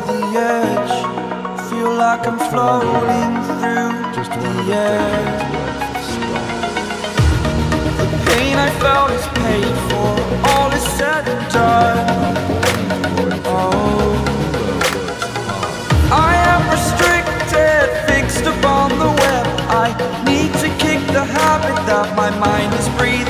the edge. Feel like I'm floating through Just the air. The pain I felt is paid for. All is said and done. Oh. I am restricted, fixed upon the web. I need to kick the habit that my mind is breathing.